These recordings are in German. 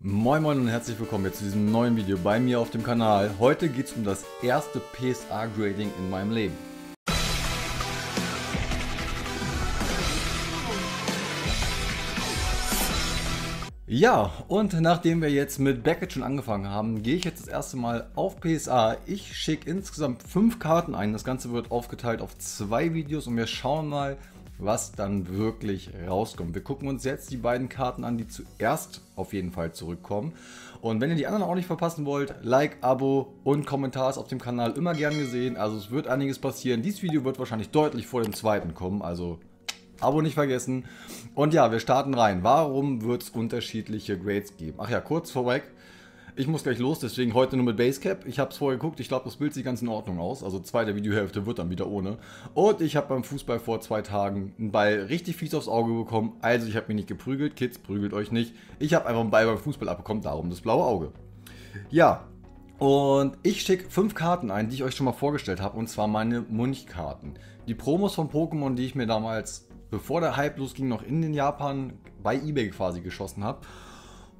Moin Moin und herzlich willkommen jetzt zu diesem neuen Video bei mir auf dem Kanal. Heute geht es um das erste PSA-Grading in meinem Leben. Ja, und nachdem wir jetzt mit Beckett schon angefangen haben, gehe ich jetzt das erste Mal auf PSA. Ich schicke insgesamt fünf Karten ein. Das Ganze wird aufgeteilt auf zwei Videos und wir schauen mal, was dann wirklich rauskommt. Wir gucken uns jetzt die beiden Karten an, die zuerst auf jeden Fall zurückkommen. Und wenn ihr die anderen auch nicht verpassen wollt, Like, Abo und Kommentar ist auf dem Kanal immer gern gesehen. Also es wird einiges passieren. Dieses Video wird wahrscheinlich deutlich vor dem zweiten kommen. Also Abo nicht vergessen. Und ja, wir starten rein. Warum wird es unterschiedliche Grades geben? Ach ja, kurz vorweg. Ich muss gleich los, deswegen heute nur mit Basecap. Ich habe es vorher geguckt, ich glaube, das Bild sieht ganz in Ordnung aus. Also zweite Videohälfte wird dann wieder ohne. Und ich habe beim Fußball vor zwei Tagen einen Ball richtig fies aufs Auge bekommen. Also ich habe mich nicht geprügelt. Kids, prügelt euch nicht. Ich habe einfach einen Ball beim Fußball abbekommen, darum das blaue Auge. Ja, und ich schicke fünf Karten ein, die ich euch schon mal vorgestellt habe. Und zwar meine Munchkarten. Die Promos von Pokémon, die ich mir damals bevor der Hype losging, noch in den Japan bei eBay quasi geschossen habe.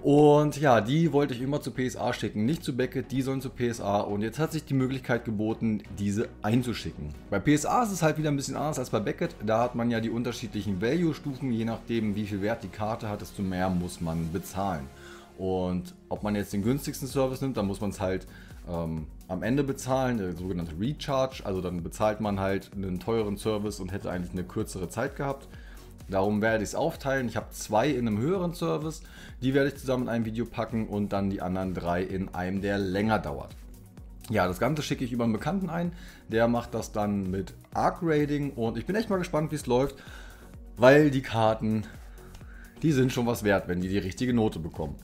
Und ja, die wollte ich immer zu PSA schicken, nicht zu Beckett, die sollen zu PSA. Und jetzt hat sich die Möglichkeit geboten, diese einzuschicken. Bei PSA ist es halt wieder ein bisschen anders als bei Beckett. Da hat man ja die unterschiedlichen Value-Stufen, je nachdem, wie viel Wert die Karte hat, desto mehr muss man bezahlen. Und ob man jetzt den günstigsten Service nimmt, dann muss man es halt ähm, am Ende bezahlen, der sogenannte Recharge. Also dann bezahlt man halt einen teuren Service und hätte eigentlich eine kürzere Zeit gehabt. Darum werde ich es aufteilen. Ich habe zwei in einem höheren Service, die werde ich zusammen in ein Video packen und dann die anderen drei in einem, der länger dauert. Ja, das Ganze schicke ich über einen Bekannten ein. Der macht das dann mit Arc Rating und ich bin echt mal gespannt, wie es läuft, weil die Karten die sind schon was wert, wenn die die richtige Note bekommen.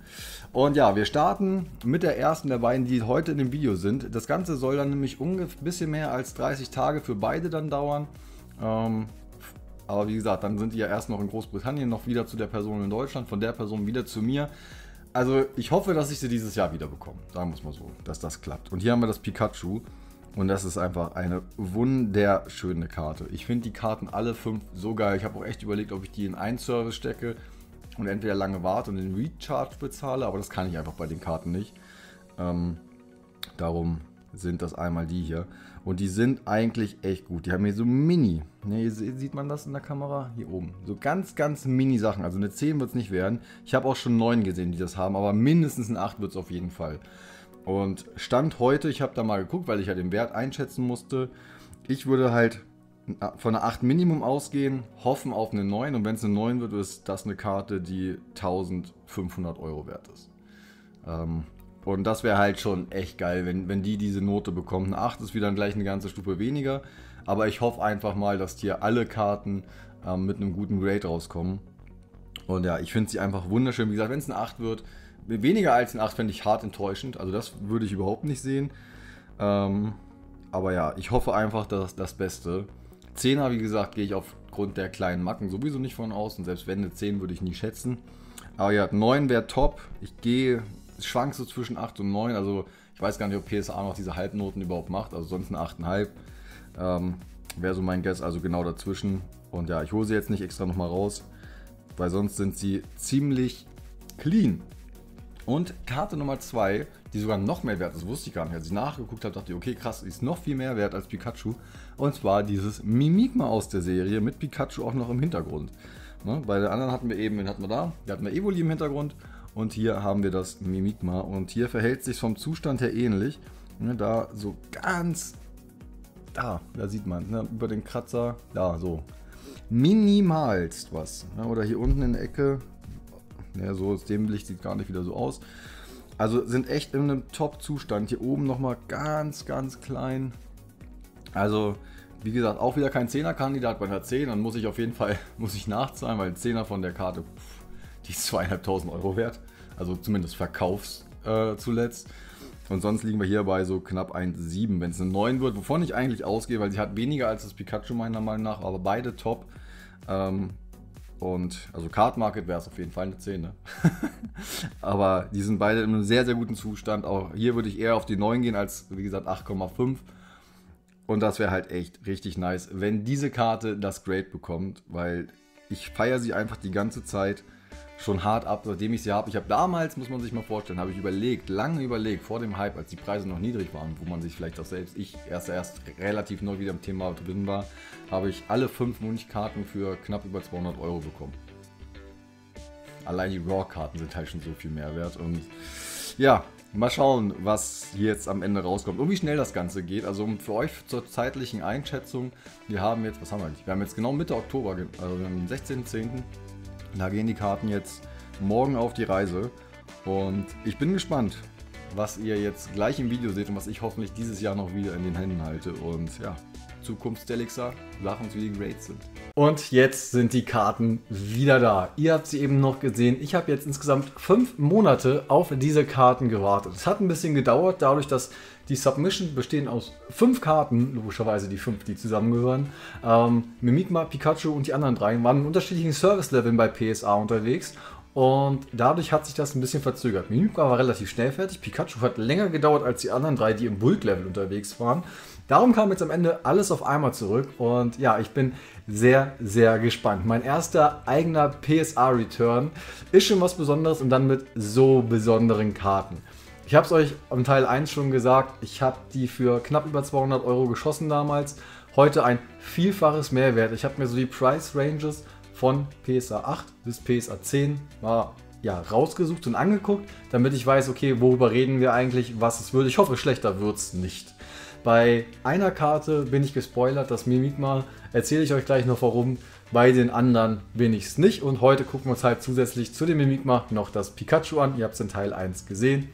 Und ja, wir starten mit der ersten der beiden, die heute in dem Video sind. Das Ganze soll dann nämlich ungefähr ein bisschen mehr als 30 Tage für beide dann dauern. Ähm, aber wie gesagt, dann sind die ja erst noch in Großbritannien, noch wieder zu der Person in Deutschland, von der Person wieder zu mir. Also ich hoffe, dass ich sie dieses Jahr wieder bekomme. Wir es mal so, dass das klappt. Und hier haben wir das Pikachu. Und das ist einfach eine wunderschöne Karte. Ich finde die Karten alle fünf so geil. Ich habe auch echt überlegt, ob ich die in einen Service stecke und entweder lange warte und den Recharge bezahle, aber das kann ich einfach bei den Karten nicht. Ähm, darum sind das einmal die hier. Und die sind eigentlich echt gut. Die haben hier so mini. Ne, sieht man das in der Kamera? Hier oben. So ganz, ganz mini Sachen. Also eine 10 wird es nicht werden. Ich habe auch schon 9 gesehen, die das haben, aber mindestens eine 8 wird es auf jeden Fall. Und Stand heute, ich habe da mal geguckt, weil ich ja den Wert einschätzen musste. Ich würde halt von einer 8 Minimum ausgehen, hoffen auf eine 9 und wenn es eine 9 wird, ist das eine Karte, die 1500 Euro wert ist. Ähm, und das wäre halt schon echt geil, wenn, wenn die diese Note bekommt. Eine 8 ist wieder gleich eine ganze Stufe weniger, aber ich hoffe einfach mal, dass hier alle Karten ähm, mit einem guten Grade rauskommen. Und ja, ich finde sie einfach wunderschön. Wie gesagt, wenn es eine 8 wird, weniger als eine 8 fände ich hart enttäuschend. Also das würde ich überhaupt nicht sehen. Ähm, aber ja, ich hoffe einfach, dass das Beste. 10er, wie gesagt, gehe ich aufgrund der kleinen Macken sowieso nicht von aus. Und selbst wenn eine 10 würde ich nie schätzen. Aber ja, 9 wäre top. Ich gehe, schwank so zwischen 8 und 9. Also ich weiß gar nicht, ob PSA noch diese Halbnoten überhaupt macht. Also sonst eine 8,5. Ähm, wäre so mein Guess, also genau dazwischen. Und ja, ich hole sie jetzt nicht extra nochmal raus, weil sonst sind sie ziemlich clean. Und Karte Nummer 2, die sogar noch mehr wert ist, wusste ich gar nicht. Als ich nachgeguckt habe, dachte ich, okay, krass, ist noch viel mehr wert als Pikachu. Und zwar dieses Mimikma aus der Serie mit Pikachu auch noch im Hintergrund. Ne? Bei der anderen hatten wir eben, wen hatten wir da? Wir hatten wir Evoli im Hintergrund und hier haben wir das Mimikma. Und hier verhält sich vom Zustand her ähnlich. Ne? Da so ganz, da, da sieht man, ne? über den Kratzer, da so. Minimalst was. Ne? Oder hier unten in der Ecke, ja, so aus dem Licht sieht gar nicht wieder so aus. Also sind echt in einem Top-Zustand. Hier oben nochmal ganz, ganz klein. Also, wie gesagt, auch wieder kein 10er-Kandidat bei der 10. Dann muss ich auf jeden Fall muss ich nachzahlen, weil 10er von der Karte, pff, die ist zweieinhalbtausend Euro wert. Also zumindest verkaufs äh, zuletzt. Und sonst liegen wir hier bei so knapp 1,7. Wenn es eine 9 wird, wovon ich eigentlich ausgehe, weil sie hat weniger als das Pikachu meiner Meinung nach, aber beide top. Ähm, und also Card Market wäre es auf jeden Fall eine 10. Ne? Aber die sind beide in einem sehr, sehr guten Zustand. Auch hier würde ich eher auf die 9 gehen als, wie gesagt, 8,5. Und das wäre halt echt richtig nice, wenn diese Karte das Grade bekommt, weil ich feiere sie einfach die ganze Zeit. Schon hart ab, seitdem ich sie habe. Ich habe damals, muss man sich mal vorstellen, habe ich überlegt, lange überlegt, vor dem Hype, als die Preise noch niedrig waren, wo man sich vielleicht auch selbst, ich erst erst relativ neu wieder im Thema drin war, habe ich alle fünf Münchkarten für knapp über 200 Euro bekommen. Allein die Raw-Karten sind halt schon so viel mehr wert und ja, Mal schauen, was jetzt am Ende rauskommt und wie schnell das Ganze geht. Also für euch zur zeitlichen Einschätzung, wir haben jetzt, was haben wir nicht? Wir haben jetzt genau Mitte Oktober, also den 16.10. Da gehen die Karten jetzt morgen auf die Reise. Und ich bin gespannt, was ihr jetzt gleich im Video seht und was ich hoffentlich dieses Jahr noch wieder in den Händen halte. Und ja, Zukunftsdelixa, sag uns, wie die Grades sind. Und jetzt sind die Karten wieder da. Ihr habt sie eben noch gesehen. Ich habe jetzt insgesamt fünf Monate auf diese Karten gewartet. Es hat ein bisschen gedauert, dadurch, dass die Submission bestehen aus fünf Karten, logischerweise die fünf, die zusammengehören. Ähm, Mimikma, Pikachu und die anderen drei waren in unterschiedlichen Service-Leveln bei PSA unterwegs. Und dadurch hat sich das ein bisschen verzögert. Mimikma war relativ schnell fertig. Pikachu hat länger gedauert als die anderen drei, die im Bulk-Level unterwegs waren. Darum kam jetzt am Ende alles auf einmal zurück und ja, ich bin sehr, sehr gespannt. Mein erster eigener PSA-Return ist schon was Besonderes und dann mit so besonderen Karten. Ich habe es euch am Teil 1 schon gesagt, ich habe die für knapp über 200 Euro geschossen damals. Heute ein vielfaches Mehrwert. Ich habe mir so die Price Ranges von PSA 8 bis PSA 10 mal ja, rausgesucht und angeguckt, damit ich weiß, okay, worüber reden wir eigentlich, was es würde. Ich hoffe, schlechter wird es nicht. Bei einer Karte bin ich gespoilert, das Mimikma. Erzähle ich euch gleich noch warum. Bei den anderen bin ich es nicht. Und heute gucken wir uns halt zusätzlich zu dem Mimikma noch das Pikachu an. Ihr habt es in Teil 1 gesehen.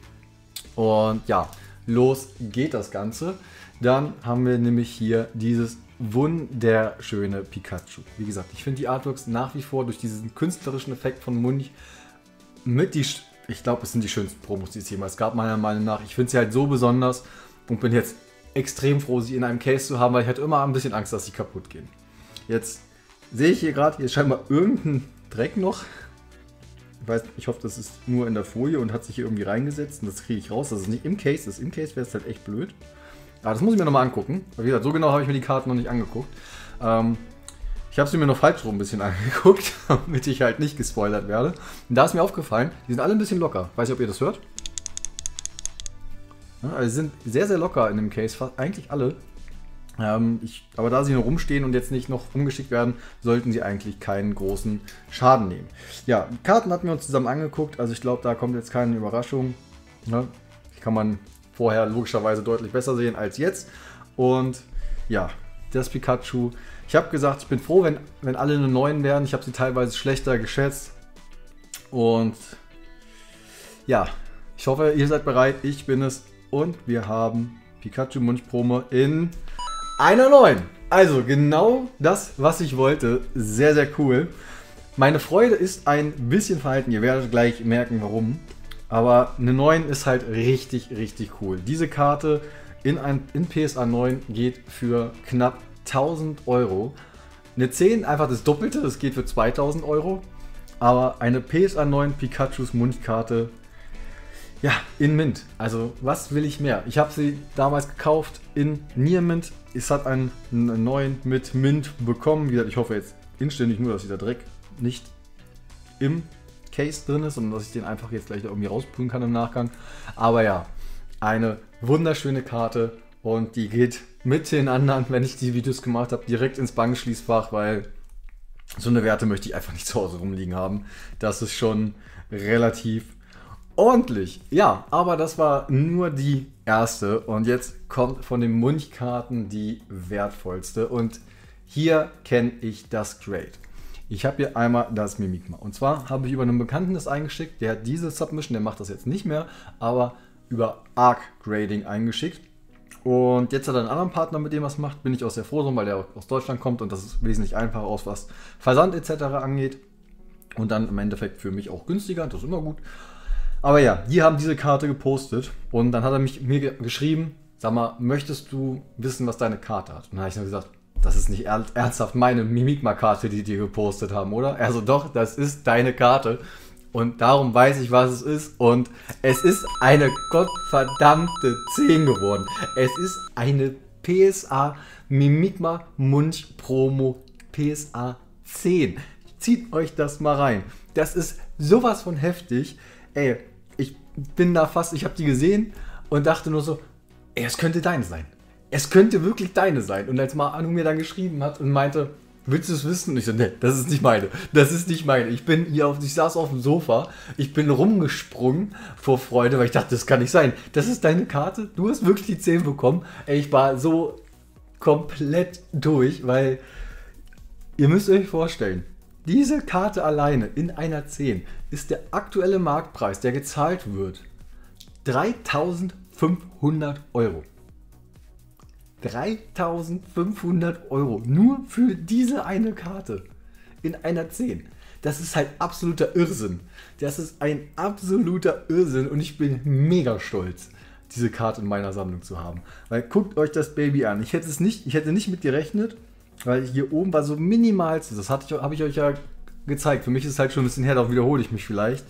Und ja, los geht das Ganze. Dann haben wir nämlich hier dieses wunderschöne Pikachu. Wie gesagt, ich finde die Artworks nach wie vor durch diesen künstlerischen Effekt von Munch mit die, ich glaube, es sind die schönsten Promos, die es jemals gab, meiner Meinung nach. Ich finde sie halt so besonders und bin jetzt extrem froh, sie in einem Case zu haben, weil ich hatte immer ein bisschen Angst, dass sie kaputt gehen. Jetzt sehe ich hier gerade, hier scheinbar irgendein Dreck noch. Ich weiß, ich hoffe, das ist nur in der Folie und hat sich hier irgendwie reingesetzt und das kriege ich raus. Das ist nicht im Case, ist im Case wäre es halt echt blöd. Aber das muss ich mir nochmal angucken. Wie gesagt, so genau habe ich mir die Karten noch nicht angeguckt. Ähm, ich habe sie mir noch falsch rum ein bisschen angeguckt, damit ich halt nicht gespoilert werde. Und da ist mir aufgefallen, die sind alle ein bisschen locker. Weiß nicht, ob ihr das hört. Also sie sind sehr, sehr locker in dem Case, eigentlich alle. Ähm, ich, aber da sie nur rumstehen und jetzt nicht noch umgeschickt werden, sollten sie eigentlich keinen großen Schaden nehmen. Ja, Karten hatten wir uns zusammen angeguckt, also ich glaube, da kommt jetzt keine Überraschung. Ne? Die kann man vorher logischerweise deutlich besser sehen als jetzt. Und ja, das Pikachu. Ich habe gesagt, ich bin froh, wenn, wenn alle eine 9 werden. Ich habe sie teilweise schlechter geschätzt. Und ja, ich hoffe, ihr seid bereit. Ich bin es. Und wir haben Pikachu Mundpromo in einer neuen. Also genau das, was ich wollte. Sehr, sehr cool. Meine Freude ist ein bisschen verhalten. Ihr werdet gleich merken, warum. Aber eine 9 ist halt richtig, richtig cool. Diese Karte in, ein, in PSA 9 geht für knapp 1000 Euro. Eine 10 einfach das Doppelte, das geht für 2000 Euro. Aber eine PSA 9 Pikachus Mundkarte ja, in Mint. Also, was will ich mehr? Ich habe sie damals gekauft in Near Mint. Es hat einen, einen neuen mit Mint bekommen. Wie gesagt, ich hoffe jetzt inständig nur, dass dieser Dreck nicht im Case drin ist, sondern dass ich den einfach jetzt gleich irgendwie rausprüfen kann im Nachgang. Aber ja, eine wunderschöne Karte und die geht mit den anderen, wenn ich die Videos gemacht habe, direkt ins Bankschließfach, weil so eine Werte möchte ich einfach nicht zu Hause rumliegen haben. Das ist schon relativ ordentlich. Ja, aber das war nur die erste. Und jetzt kommt von den Mundkarten die wertvollste. Und hier kenne ich das Grade. Ich habe hier einmal das Mimikma. Und zwar habe ich über einen Bekannten das eingeschickt. Der hat diese Submission, der macht das jetzt nicht mehr, aber über Arc Grading eingeschickt. Und jetzt hat er einen anderen Partner, mit dem er es macht. Bin ich auch sehr froh drum, weil der aus Deutschland kommt und das ist wesentlich einfacher aus, was Versand etc. angeht. Und dann im Endeffekt für mich auch günstiger, das ist immer gut. Aber ja, die haben diese Karte gepostet und dann hat er mich, mir geschrieben, sag mal, möchtest du wissen, was deine Karte hat? Und dann habe ich nur gesagt, das ist nicht ernsthaft meine Mimikma-Karte, die die gepostet haben, oder? Also doch, das ist deine Karte. Und darum weiß ich, was es ist. Und es ist eine gottverdammte 10 geworden. Es ist eine PSA Mimikma Munch Promo PSA 10 Zieht euch das mal rein. Das ist sowas von heftig. Ey, bin da fast, ich habe die gesehen und dachte nur so, ey, es könnte deine sein. Es könnte wirklich deine sein. Und als Manu mir dann geschrieben hat und meinte, willst du es wissen? Und ich so, nee, das ist nicht meine. Das ist nicht meine. Ich bin hier auf, ich saß auf dem Sofa, ich bin rumgesprungen vor Freude, weil ich dachte, das kann nicht sein. Das ist deine Karte? Du hast wirklich die 10 bekommen? Ey, ich war so komplett durch, weil ihr müsst euch vorstellen, diese Karte alleine in einer 10 ist der aktuelle Marktpreis, der gezahlt wird, 3500 Euro. 3500 Euro nur für diese eine Karte in einer 10. Das ist halt absoluter Irrsinn. Das ist ein absoluter Irrsinn und ich bin mega stolz, diese Karte in meiner Sammlung zu haben. Weil guckt euch das Baby an. Ich hätte es nicht, ich hätte nicht mit gerechnet, weil hier oben war so minimal, das habe ich euch ja gezeigt. Für mich ist es halt schon ein bisschen her, da wiederhole ich mich vielleicht.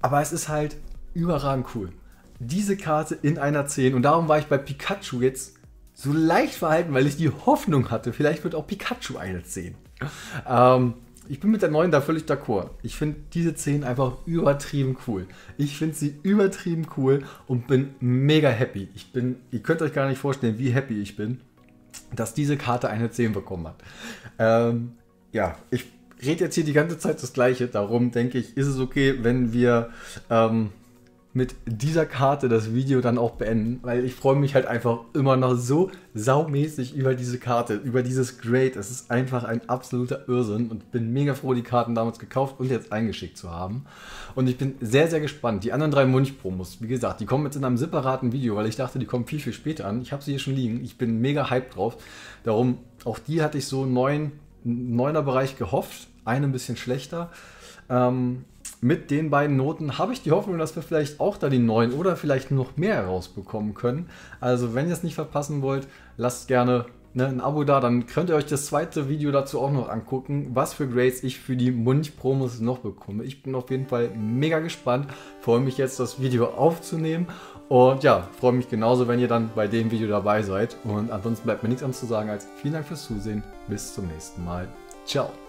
Aber es ist halt überragend cool. Diese Karte in einer 10 und darum war ich bei Pikachu jetzt so leicht verhalten, weil ich die Hoffnung hatte, vielleicht wird auch Pikachu eine 10. Ähm, ich bin mit der neuen da völlig d'accord. Ich finde diese 10 einfach übertrieben cool. Ich finde sie übertrieben cool und bin mega happy. Ich bin, ihr könnt euch gar nicht vorstellen, wie happy ich bin, dass diese Karte eine 10 bekommen hat. Ähm, ja, ich rede jetzt hier die ganze Zeit das Gleiche. Darum denke ich, ist es okay, wenn wir ähm, mit dieser Karte das Video dann auch beenden, weil ich freue mich halt einfach immer noch so saumäßig über diese Karte, über dieses Great. Es ist einfach ein absoluter Irrsinn und bin mega froh, die Karten damals gekauft und jetzt eingeschickt zu haben. Und ich bin sehr, sehr gespannt. Die anderen drei Munch-Promos, wie gesagt, die kommen jetzt in einem separaten Video, weil ich dachte, die kommen viel, viel später an. Ich habe sie hier schon liegen. Ich bin mega hyped drauf. Darum, auch die hatte ich so neun, neuner Bereich gehofft. Eine ein bisschen schlechter. Ähm, mit den beiden Noten habe ich die Hoffnung, dass wir vielleicht auch da die neun oder vielleicht noch mehr herausbekommen können. Also wenn ihr es nicht verpassen wollt, lasst gerne ne, ein Abo da, dann könnt ihr euch das zweite Video dazu auch noch angucken, was für Grades ich für die Munch-Promos noch bekomme. Ich bin auf jeden Fall mega gespannt, freue mich jetzt das Video aufzunehmen und ja, freue mich genauso, wenn ihr dann bei dem Video dabei seid. Und ansonsten bleibt mir nichts anderes zu sagen als vielen Dank fürs Zusehen, bis zum nächsten Mal. Ciao.